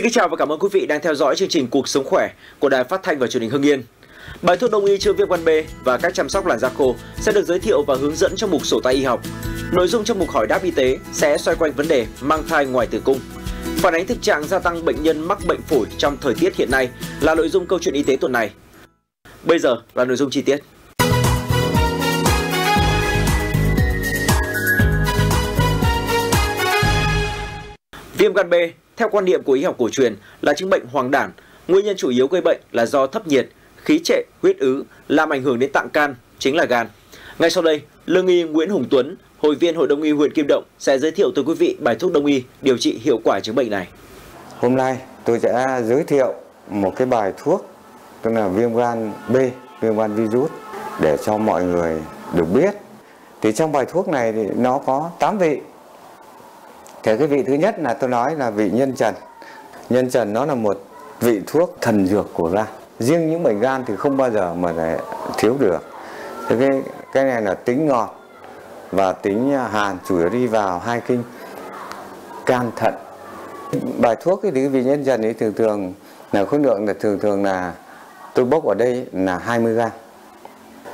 Xin kính chào và cảm ơn quý vị đang theo dõi chương trình Cuộc sống khỏe của Đài Phát thanh và Truyền hình Hưng Yên. Bài thuốc đông y chữa viêm gan B và cách chăm sóc làn da khô sẽ được giới thiệu và hướng dẫn trong mục sổ tay y học. Nội dung trong mục hỏi đáp y tế sẽ xoay quanh vấn đề mang thai ngoài tử cung. Phản ánh thực trạng gia tăng bệnh nhân mắc bệnh phổi trong thời tiết hiện nay là nội dung câu chuyện y tế tuần này. Bây giờ là nội dung chi tiết. Viêm gan B theo quan niệm của y học cổ truyền là chứng bệnh hoàng đản, nguyên nhân chủ yếu gây bệnh là do thấp nhiệt, khí trệ, huyết ứ làm ảnh hưởng đến tạng can, chính là gan. Ngay sau đây, lương y Nguyễn Hùng Tuấn, hội viên Hội đồng y huyện Kim Động sẽ giới thiệu tới quý vị bài thuốc đông y điều trị hiệu quả chứng bệnh này. Hôm nay tôi sẽ giới thiệu một cái bài thuốc tức là viêm gan B, viêm gan virus để cho mọi người được biết. Thì trong bài thuốc này thì nó có 8 vị Thế cái vị thứ nhất là tôi nói là vị nhân trần. Nhân trần nó là một vị thuốc thần dược của gan. Riêng những bệnh gan thì không bao giờ mà thiếu được. Thế cái cái này là tính ngọt và tính à, hàn chủ yếu đi vào hai kinh can thận. Bài thuốc cái vị nhân trần ấy thường thường là khối lượng là thường thường là tôi bốc ở đây là 20 gram.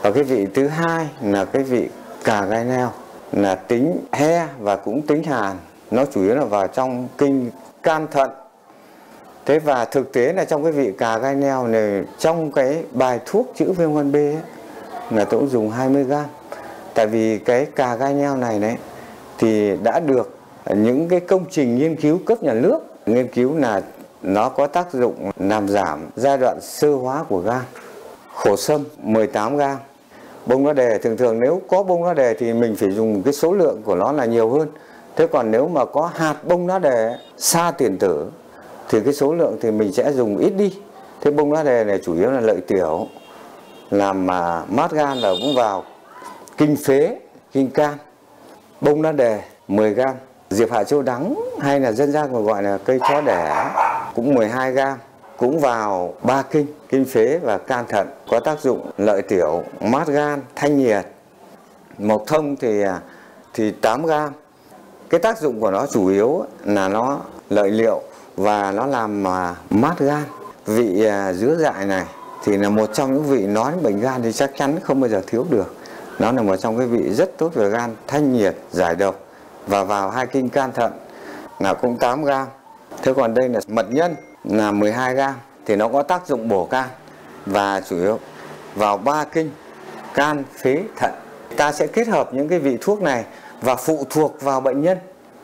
Và cái vị thứ hai là cái vị cà gai leo là tính he và cũng tính hàn nó chủ yếu là vào trong kinh can thận. Thế và thực tế là trong cái vị cà gai neo này trong cái bài thuốc chữa viêm gan B ấy, là tôi cũng dùng 20 gram. Tại vì cái cà gai neo này đấy thì đã được những cái công trình nghiên cứu cấp nhà nước nghiên cứu là nó có tác dụng làm giảm giai đoạn sơ hóa của gan. Khổ sâm 18 gram. Bông lá đề thường thường nếu có bông lá đề thì mình phải dùng cái số lượng của nó là nhiều hơn thế còn nếu mà có hạt bông lá đề xa tiền tử, thì cái số lượng thì mình sẽ dùng ít đi. Thế bông lá đề này chủ yếu là lợi tiểu, làm mà mát gan và cũng vào. Kinh phế, kinh can. Bông lá đề 10 gram diệp hạ châu đắng hay là dân gian còn gọi là cây chó đẻ cũng 12 gram cũng vào ba kinh kinh phế và can thận. Có tác dụng lợi tiểu, mát gan, thanh nhiệt. Mộc thông thì à, thì 8 gram cái tác dụng của nó chủ yếu là nó lợi liệu và nó làm mà mát gan. Vị à, dứa dại này thì là một trong những vị nói bệnh gan thì chắc chắn không bao giờ thiếu được. Nó là một trong cái vị rất tốt về gan, thanh nhiệt, giải độc. Và vào hai kinh can thận là cũng 8 gram. Thế còn đây là mật nhân là 12 gram thì nó có tác dụng bổ can. Và chủ yếu vào ba kinh can phế thận. Ta sẽ kết hợp những cái vị thuốc này và phụ thuộc vào bệnh nhân.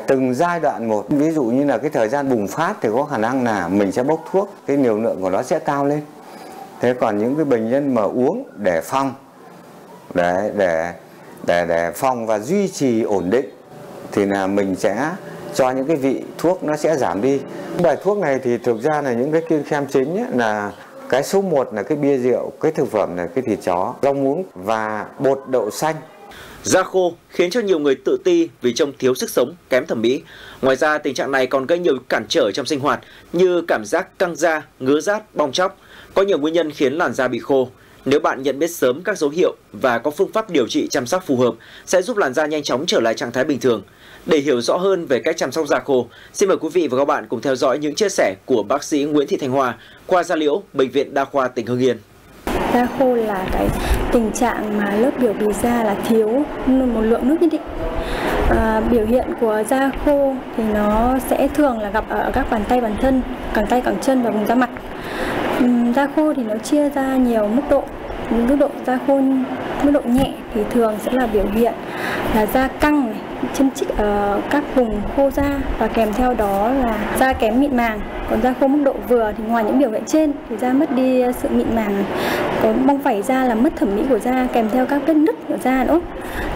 Từng giai đoạn một ví dụ như là cái thời gian bùng phát thì có khả năng là mình sẽ bốc thuốc cái liều lượng của nó sẽ cao lên. Thế còn những cái bệnh nhân mà uống để phòng để để để để phòng và duy trì ổn định thì là mình sẽ cho những cái vị thuốc nó sẽ giảm đi. Bài thuốc này thì thực ra là những cái kiêng khem chính ấy, là cái số 1 là cái bia rượu cái thực phẩm là cái thịt chó. Rau muống và bột đậu xanh. Da khô khiến cho nhiều người tự ti vì trông thiếu sức sống, kém thẩm mỹ. Ngoài ra, tình trạng này còn gây nhiều cản trở trong sinh hoạt như cảm giác căng da, ngứa rát, bong chóc. Có nhiều nguyên nhân khiến làn da bị khô. Nếu bạn nhận biết sớm các dấu hiệu và có phương pháp điều trị chăm sóc phù hợp sẽ giúp làn da nhanh chóng trở lại trạng thái bình thường. Để hiểu rõ hơn về cách chăm sóc da khô, xin mời quý vị và các bạn cùng theo dõi những chia sẻ của bác sĩ Nguyễn Thị Thanh Hoa, khoa da liễu, Bệnh viện Đa khoa tỉnh Hưng Yên. Da khô là cái tình trạng mà lớp biểu bì da là thiếu một lượng nước nhất định. À, biểu hiện của da khô thì nó sẽ thường là gặp ở các bàn tay bàn thân, cẳng tay cẳng chân và vùng da mặt. Uhm, da khô thì nó chia ra nhiều mức độ. Mức độ da khô mức độ nhẹ thì thường sẽ là biểu hiện là da căng này, chân chích ở các vùng khô da và kèm theo đó là da kém mịn màng còn da khô mức độ vừa thì ngoài những biểu hiện trên thì da mất đi sự mịn màng có bong vảy da là mất thẩm mỹ của da, kèm theo các vết nứt của da nữa.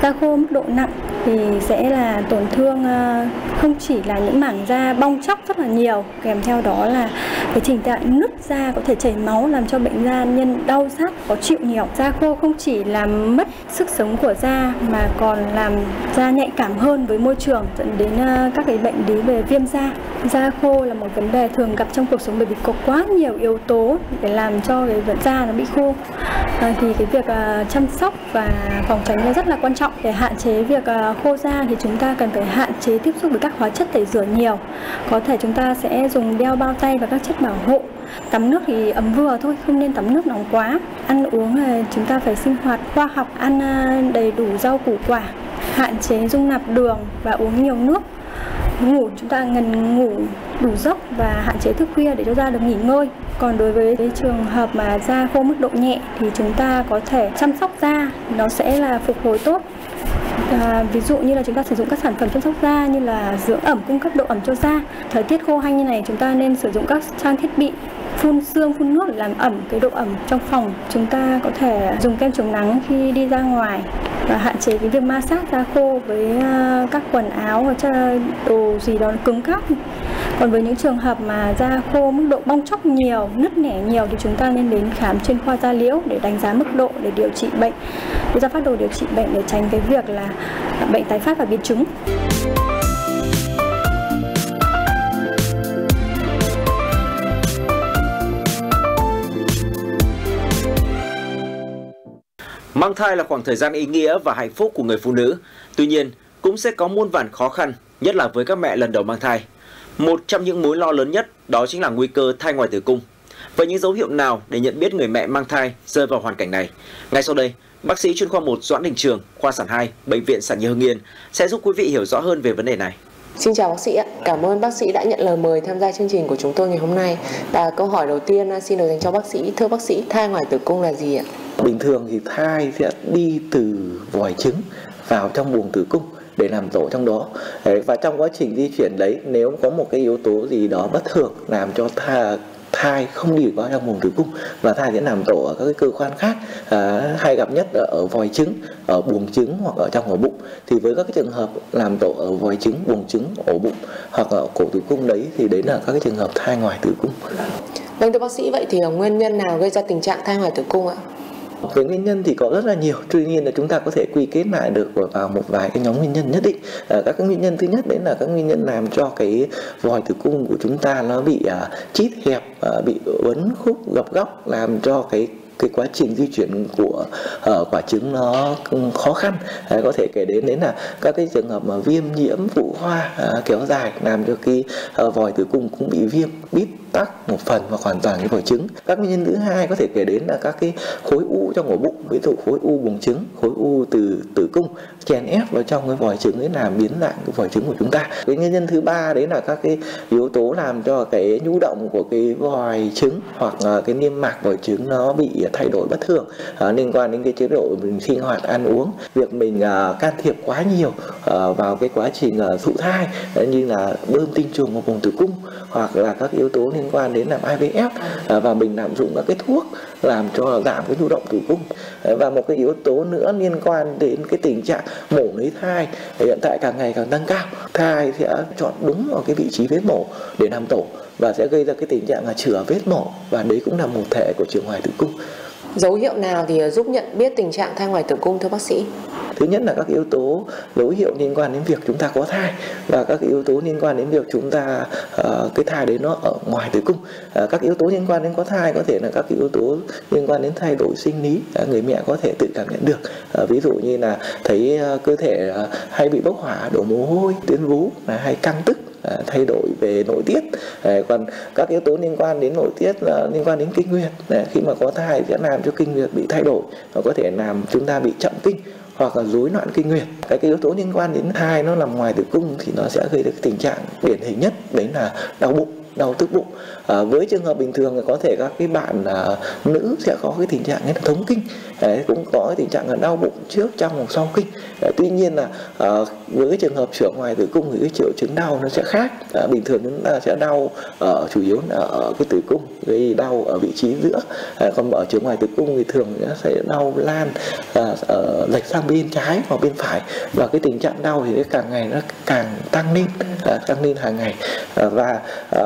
Da khô mức độ nặng thì sẽ là tổn thương ờ, không chỉ là những mảng da bong chóc rất là nhiều, kèm theo đó là cái tình trạng nứt da có thể chảy máu làm cho bệnh da nhân đau rát, khó chịu nhiều. Da khô không chỉ làm mất sức sống của da mà còn làm da nhạy cảm hơn với môi trường, dẫn đến ờ, các cái bệnh lý về viêm da. Da khô là một vấn đề thường gặp trong cuộc sống bởi vì có quá nhiều yếu tố để làm cho cái da nó bị khô à, thì cái việc à, chăm sóc và phòng tránh nó rất là quan trọng để hạn chế việc à, khô da thì chúng ta cần phải hạn chế tiếp xúc với các hóa chất tẩy rửa nhiều. Có thể chúng ta sẽ dùng đeo bao tay và các chất bảo hộ. Tắm nước thì ấm vừa thôi không nên tắm nước nóng quá. Ăn uống là chúng ta phải sinh hoạt khoa học ăn ờ, đầy đủ rau củ quả hạn chế dung nạp đường và uống nhiều nước ngủ chúng ta cần ngủ đủ giấc và hạn chế thức khuya để cho da được nghỉ ngơi. Còn đối với cái trường hợp mà da khô mức độ nhẹ thì chúng ta có thể chăm sóc da nó sẽ là phục hồi tốt. À, ví dụ như là chúng ta sử dụng các sản phẩm chăm sóc da như là dưỡng ẩm cung cấp độ ẩm cho da. Thời tiết khô hanh như này chúng ta nên sử dụng các trang thiết bị phun xương phun nước để làm ẩm cái độ ẩm trong phòng. Chúng ta có thể dùng kem chống nắng khi đi ra ngoài và hạn chế cái việc ma sát da khô với à, các quần áo hoặc cho đồ gì đó cứng cáp. Còn với những trường hợp mà da khô mức độ bong chóc nhiều, nứt nẻ nhiều thì chúng ta nên đến khám chuyên khoa da liễu để đánh giá mức độ để điều trị bệnh. Đưa ra phát đồ điều trị bệnh để tránh cái việc là à, bệnh tái phát và biến chứng. Mang thai là khoảng thời gian ý nghĩa và hạnh phúc của người phụ nữ. Tuy nhiên, cũng sẽ có muôn vàn khó khăn, nhất là với các mẹ lần đầu mang thai. Một trong những mối lo lớn nhất đó chính là nguy cơ thai ngoài tử cung. Vậy những dấu hiệu nào để nhận biết người mẹ mang thai rơi vào hoàn cảnh này? Ngay sau đây, bác sĩ chuyên khoa 1 Doãn Đình Trường, khoa sản 2, bệnh viện Sản Nhi Hưng Yên sẽ giúp quý vị hiểu rõ hơn về vấn đề này. Xin chào bác sĩ ạ. Cảm ơn bác sĩ đã nhận lời mời tham gia chương trình của chúng tôi ngày hôm nay. Và câu hỏi đầu tiên à, xin được dành cho bác sĩ. Thưa bác sĩ, thai ngoài tử cung là gì ạ? Bình thường thì thai sẽ đi từ vòi trứng vào trong buồng tử cung để làm tổ trong đó. Và trong quá trình di chuyển đấy nếu có một cái yếu tố gì đó bất thường làm cho thai thai không đi qua trong buồng tử cung và thai sẽ làm tổ ở các cái cơ quan khác à, hay gặp nhất ở, ở vòi trứng ở buồng trứng hoặc ở trong ổ bụng thì với các cái trường hợp làm tổ ở vòi trứng buồng trứng ổ bụng hoặc ở cổ tử cung đấy thì đấy là các cái trường hợp thai ngoài tử cung. Vâng thưa bác sĩ vậy thì nguyên nhân nào gây ra tình trạng thai ngoài tử cung ạ? Cái nguyên nhân thì có rất là nhiều. Tuy nhiên là chúng ta có thể quy kết lại được vào một vài cái nhóm nguyên nhân nhất định. À, các nguyên nhân thứ nhất đấy là các nguyên nhân làm cho cái vòi tử cung của chúng ta nó bị à, chít hẹp à, bị uốn khúc gập góc làm cho cái cái quá trình di chuyển của uh, quả trứng nó khó khăn. Đấy, có thể kể đến đến là các cái trường hợp mà viêm nhiễm phụ khoa uh, kéo dài làm cho cái uh, vòi tử cung cũng bị viêm bít tắc một phần hoặc hoàn toàn cái vòi trứng. Các nguyên nhân thứ hai có thể kể đến là các cái khối u trong ổ bụng ví dụ khối u buồng trứng khối u từ tử cung chèn ép vào trong cái vòi trứng ấy làm biến dạng cái vòi trứng của chúng ta. Cái nguyên nhân thứ ba đấy là các cái yếu tố làm cho cái nhu động của cái vòi trứng hoặc là cái niêm mạc vòi trứng nó bị thay đổi bất thường à, liên quan đến cái chế độ mình sinh hoạt ăn uống. Việc mình à, can thiệp quá nhiều à, vào cái quá trình à, thụ thai như là bơm tinh trùng vào vùng tử cung hoặc là các yếu tố liên quan đến làm IVF à, và mình lạm dụng các cái thuốc làm cho giảm cái nhu động tử cung. À, và một cái yếu tố nữa liên quan đến cái tình trạng mổ lấy thai hiện tại càng ngày càng tăng cao. Thai sẽ chọn đúng vào cái vị trí vết mổ để làm tổ và sẽ gây ra cái tình trạng là chữa vết mổ, và đấy cũng là một thể của trường ngoài tử cung. Dấu hiệu nào thì giúp nhận biết tình trạng thai ngoài tử cung, thưa bác sĩ? Thứ nhất là các yếu tố dấu hiệu liên quan đến việc chúng ta có thai và các yếu tố liên quan đến việc chúng ta uh, cái thai đấy nó ở ngoài tử cung. Uh, các yếu tố liên quan đến có thai có thể là các yếu tố liên quan đến thay đổi sinh lý uh, người mẹ có thể tự cảm nhận được. Uh, ví dụ như là thấy uh, cơ thể uh, hay bị bốc hỏa đổ mồ hôi tuyến vú là hay căng tức thay đổi về nội tiết. Còn các yếu tố liên quan đến nội tiết liên quan đến kinh nguyệt khi mà có thai sẽ làm cho kinh nguyệt bị thay đổi và có thể làm chúng ta bị chậm kinh hoặc là rối loạn kinh nguyệt. Cái, cái yếu tố liên quan đến thai nó nằm ngoài tử cung thì nó sẽ gây được tình trạng điển hình nhất đấy là đau bụng đau tức bụng. À, với trường hợp bình thường thì có thể các cái bạn à, nữ sẽ có cái tình trạng như là thống kinh. Đấy, cũng có tình trạng là đau bụng trước trong hoặc sau kinh Đấy, tuy nhiên là à, với cái trường hợp sửa ngoài tử cung thì cái triệu chứng đau nó sẽ khác. À, bình thường chúng ta sẽ đau ở chủ yếu là ở cái tử cung gây đau ở vị trí giữa. À, còn ở trường ngoài tử cung thì thường sẽ đau lan à, ở lệch sang bên trái hoặc bên phải. Và cái tình trạng đau thì càng ngày nó càng tăng lên à, tăng lên hàng ngày. À, và à,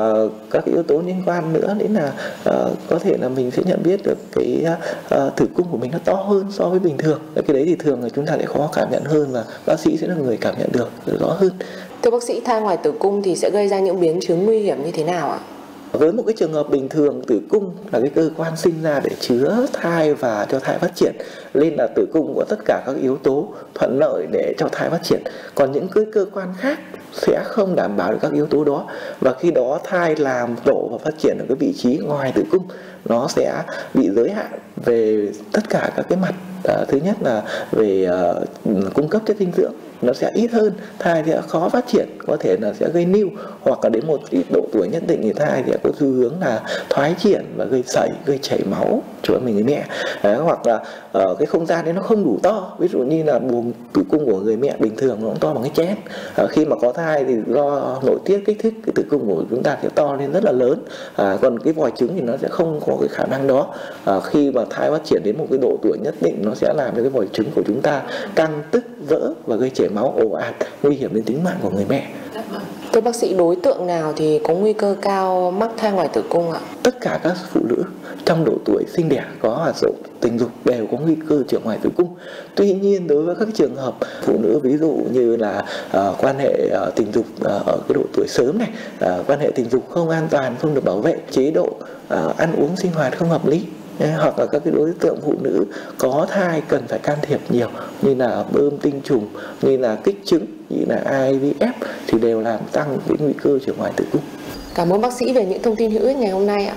các yếu tố liên quan nữa đến là à, có thể là mình sẽ nhận biết được cái à, tử cung của mình nó to hơn so với bình thường. Cái đấy thì thường là chúng ta lại khó cảm nhận hơn và bác sĩ sẽ là người cảm nhận được rõ hơn. Thưa bác sĩ, thai ngoài tử cung thì sẽ gây ra những biến chứng nguy hiểm như thế nào ạ? Với một cái trường hợp bình thường, tử cung là cái cơ quan sinh ra để chứa thai và cho thai phát triển, nên là tử cung có tất cả các yếu tố thuận lợi để cho thai phát triển. Còn những cái cơ quan khác sẽ không đảm bảo được các yếu tố đó. Và khi đó thai làm tổ và phát triển ở cái vị trí ngoài tử cung, nó sẽ bị giới hạn về tất cả các cái mặt à, thứ nhất là về uh, cung cấp chất dinh dưỡng nó sẽ ít hơn thai sẽ khó phát triển có thể là sẽ gây niu hoặc là đến một độ tuổi nhất định thì thai sẽ có xu hướng là thoái triển và gây sảy gây chảy máu cho mình người mẹ. Đấy, hoặc là ở cái không gian đấy nó không đủ to ví dụ như là buồng tử cung của người mẹ bình thường nó cũng to bằng cái chén. À, khi mà có thai thì do nội tiết kích thích cái tử cung của chúng ta sẽ to lên rất là lớn à, còn cái vòi trứng thì nó sẽ không có cái khả năng đó. À, khi mà thai phát triển đến một cái độ tuổi nhất định nó sẽ làm cho cái vòi trứng của chúng ta căng tức vỡ và gây chảy máu ồ ạt nguy hiểm đến tính mạng của người mẹ Thưa bác sĩ, đối tượng nào thì có nguy cơ cao mắc thai ngoài tử cung ạ? Tất cả các phụ nữ trong độ tuổi sinh đẻ có hoạt động tình dục đều có nguy cơ trưởng ngoài tử cung. Tuy nhiên đối với các trường hợp phụ nữ ví dụ như là uh, quan hệ uh, tình dục uh, ở cái độ tuổi sớm này, uh, quan hệ tình dục không an toàn, không được bảo vệ, chế độ uh, ăn uống sinh hoạt không hợp lý hoặc là các cái đối tượng phụ nữ có thai cần phải can thiệp nhiều, như là bơm tinh trùng, như là kích trứng, như là IVF thì đều làm tăng cái nguy cơ trở ngoài tử cung. Cảm ơn bác sĩ về những thông tin hữu ích ngày hôm nay ạ.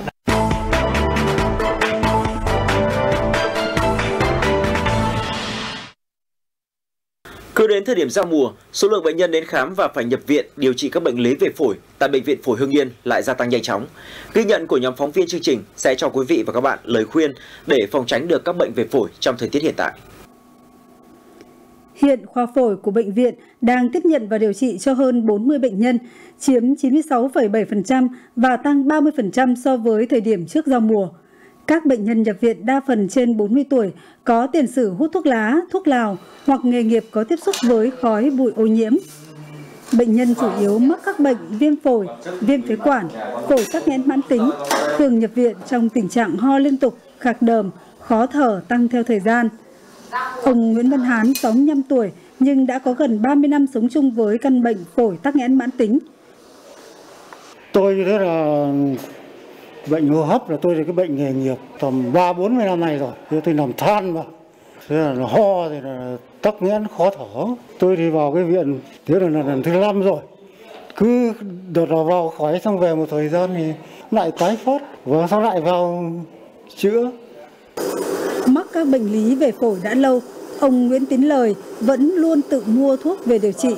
Cứ đến thời điểm giao mùa, số lượng bệnh nhân đến khám và phải nhập viện điều trị các bệnh lý về phổi tại bệnh viện Phổi Hưng Yên lại gia tăng nhanh chóng. Ghi nhận của nhóm phóng viên chương trình sẽ cho quý vị và các bạn lời khuyên để phòng tránh được các bệnh về phổi trong thời tiết hiện tại. Hiện khoa phổi của bệnh viện đang tiếp nhận và điều trị cho hơn 40 bệnh nhân, chiếm 96,7% và tăng 30% so với thời điểm trước giao mùa. Các bệnh nhân nhập viện đa phần trên 40 tuổi có tiền sử hút thuốc lá, thuốc lào hoặc nghề nghiệp có tiếp xúc với khói bụi ô nhiễm. Bệnh nhân chủ yếu mắc các bệnh viêm phổi, viêm phế quản, phổi tắc nghẽn mãn tính, thường nhập viện trong tình trạng ho liên tục, khạc đờm, khó thở tăng theo thời gian. Ông Nguyễn Văn Hán, 65 tuổi, nhưng đã có gần 30 năm sống chung với căn bệnh phổi tắc nghẽn mãn tính. Tôi rất thế là bệnh hô hấp là tôi là cái bệnh nghề nghiệp tầm ba bốn mươi năm nay rồi. Thế tôi nằm than mà. Thế là nó ho thì là tắc nghẽn khó thở. Tôi thì vào cái viện thế là lần thứ năm rồi. Cứ đợt nào vào khỏi xong về một thời gian thì lại tái phát. Và sau lại vào chữa. Mắc các bệnh lý về phổi đã lâu ông Nguyễn Tín Lời vẫn luôn tự mua thuốc về điều trị.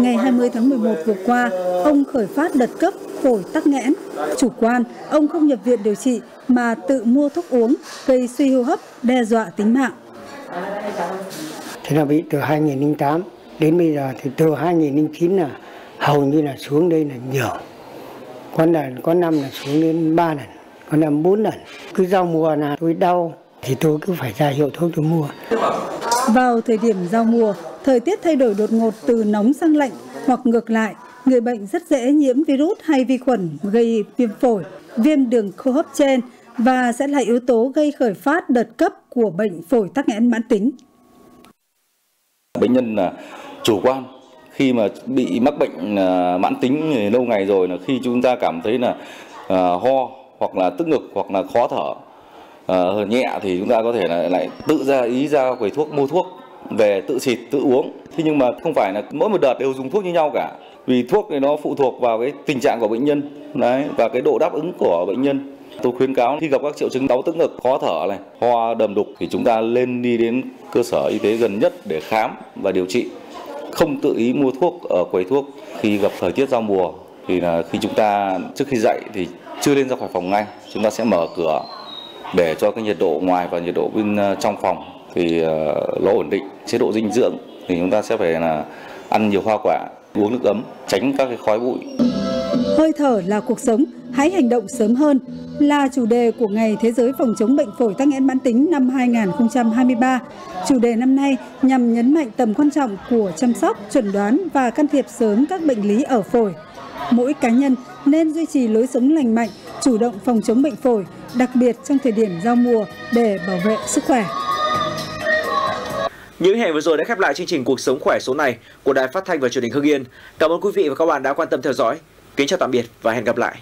Ngày 20 tháng 11 vừa qua, ông khởi phát đợt cấp phổi tắc nghẽn. Chủ quan, ông không nhập viện điều trị mà tự mua thuốc uống gây suy hô hấp, đe dọa tính mạng. Thế là bị từ 2008 đến bây giờ thì từ 2009 là hầu như là xuống đây là nhiều. Có lần có năm là xuống đến 3 lần, có năm 4 lần. Cứ giao mùa là tôi đau thì tôi cứ phải ra hiệu thuốc tôi mua. Vào thời điểm giao mùa, thời tiết thay đổi đột ngột từ nóng sang lạnh hoặc ngược lại, người bệnh rất dễ nhiễm virus hay vi khuẩn gây viêm phổi, viêm đường hô hấp trên và sẽ là yếu tố gây khởi phát đợt cấp của bệnh phổi tắc nghẽn mãn tính. Bệnh nhân là chủ quan khi mà bị mắc bệnh à, mãn tính lâu ngày rồi là khi chúng ta cảm thấy là à, ho hoặc là tức ngực hoặc là khó thở uh, nhẹ thì chúng ta có thể là lại tự ra ý ra quầy thuốc mua thuốc về tự xịt tự uống thế nhưng mà không phải là mỗi một đợt đều dùng thuốc như nhau cả vì thuốc này nó phụ thuộc vào cái tình trạng của bệnh nhân, đấy, và cái độ đáp ứng của bệnh nhân. Tôi khuyến cáo khi gặp các triệu chứng đau tức ngực, khó thở này, ho, đầm đục thì chúng ta lên đi đến cơ sở y tế gần nhất để khám và điều trị. Không tự ý mua thuốc ở quầy thuốc. Khi gặp thời tiết giao mùa thì là khi chúng ta, trước khi dậy thì chưa lên ra khỏi phòng ngay. Chúng ta sẽ mở cửa để cho cái nhiệt độ ngoài và nhiệt độ bên ờ, trong phòng thì ờ, nó ổn định. Chế độ dinh dưỡng thì chúng ta sẽ phải là ăn nhiều hoa quả uống nước ấm, tránh các cái khói bụi. Hơi thở là cuộc sống, hãy hành động sớm hơn là chủ đề của ngày thế giới phòng chống bệnh phổi tắc nghẽn mãn tính năm 2023 chủ đề năm nay nhằm nhấn mạnh tầm quan trọng của chăm sóc, chuẩn đoán và can thiệp sớm các bệnh lý ở phổi. Mỗi cá nhân nên duy trì lối sống lành mạnh, chủ động phòng chống bệnh phổi, đặc biệt trong thời điểm giao mùa để bảo vệ sức khỏe. Những hình vừa rồi đã khép lại chương trình Cuộc sống khỏe số này của Đài Phát thanh và Truyền hình Hưng Yên. Cảm ơn quý vị và các bạn đã quan tâm theo dõi. Kính chào tạm biệt và hẹn gặp lại.